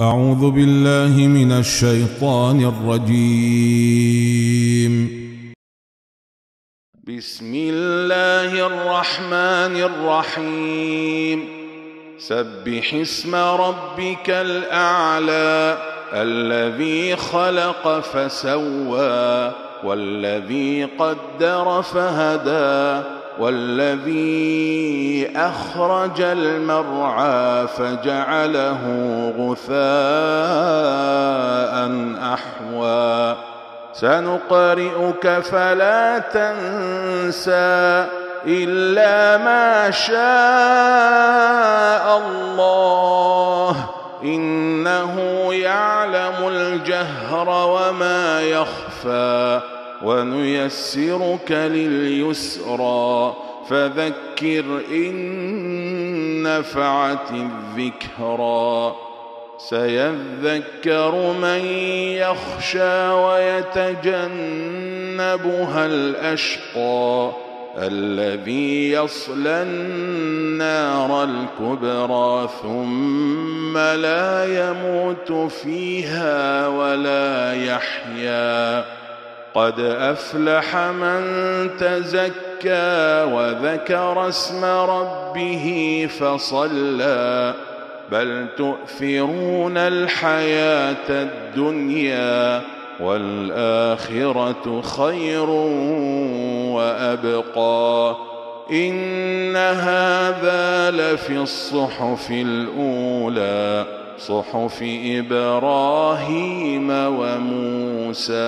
أعوذ بالله من الشيطان الرجيم. بسم الله الرحمن الرحيم. سبح اسم ربك الأعلى الذي خلق فسوى والذي قدر فهدى. والذي أخرج المرعى فجعله غثاء أحوى. سنقرئك فلا تنسى إلا ما شاء الله. إنه يعلم الجهر وما يخفى. ونيسرك لليسرى. فذكر إن نفعت الذكرى. سيذكر من يخشى ويتجنبها الأشقى. الذي يصلى النار الكبرى ثم لا يموت فيها ولا يحيا. قد أفلح من تزكى وذكر اسم ربه فصلى. بل تؤثرون الحياة الدنيا والآخرة خير وأبقى. إن هذا لفي الصحف الأولى صحف إبراهيم وموسى.